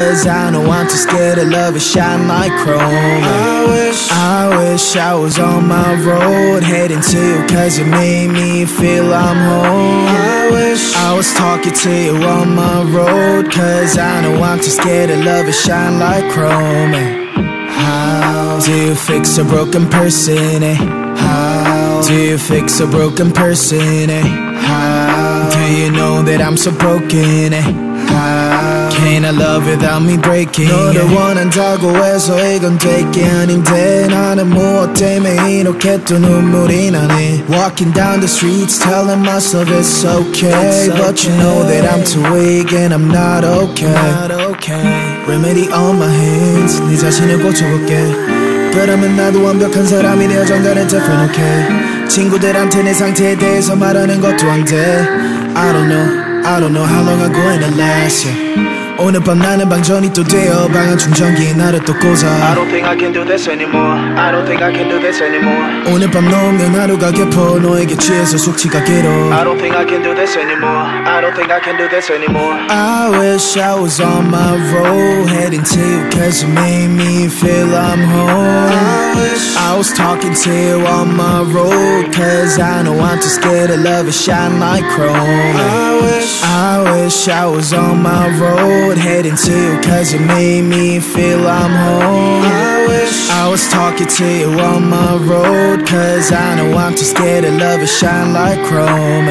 Cause I don't want to scare the love and shine like chrome I wish, I wish I was on my road Heading to you cause you made me feel I'm home I wish I was talking to you on my road Cause I don't want to scare the love and shine like chrome How do you fix a broken person, eh? How do you fix a broken person, eh? How do you know that I'm so broken, eh? How Can I love without me breaking 너를 원한다고 해서 이건 될게 아닌데 나는 무엇 때문에 이렇게 또 눈물이 나네 Walking down the streets telling myself it's okay But you know that I'm too weak and I'm not okay Remedy on my hands 네 자신을 고쳐볼게 그러면 나도 완벽한 사람이 되어 정다른 different okay 친구들한테 내 상태에 대해서 말하는 것도 안돼 I don't know I don't know how long I'm going to last yeah. 오늘 밤 나는 방전이 또 되어 방한 충전기에 나를 또 꽂아 I don't think I can do this anymore. I don't think I can do this anymore. 오늘 밤 너 없는 하루가 깊어 너에게 취해서 숙취가 길어 I don't think I can do this anymore. I don't think I can do this anymore. I wish I was on my road Heading to you cause you made me feel I'm home I wish I was talking to you on my road Cause I know I'm too scared to love and shine like chrome I wish I wish I was on my road Heading to you cause you made me feel I'm home I wish I was talking to you on my road Cause I know I'm too scared to love and shine like chrome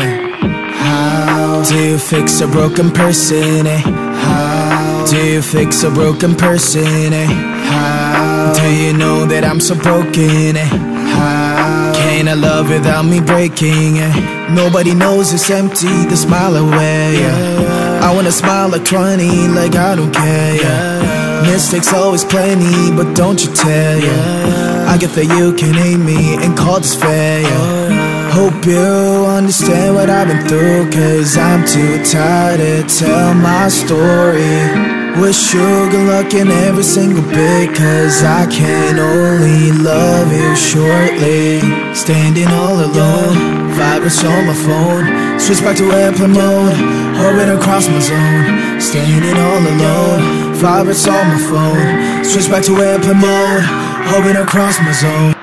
How do you fix a broken person, eh? How do you fix a broken person, eh? How do you know that I'm so broken, eh? How can I love without me breaking, eh? Nobody knows it's empty, the smile away, yeah. I wanna smile like 20, like I don't care, yeah. Mistakes always plenty, but don't you tell, yeah. I get that you can hate me and call this fair, yeah. Hope you understand what I've been through Cause I'm too tired to tell my story Wish you good luck in every single bit Cause I can only love you shortly Standing all alone, vibrates on my phone. Switch back to airplane mode, orbit across my zone. Standing all alone, vibrates on my phone. Switch back to airplane mode, orbit across my zone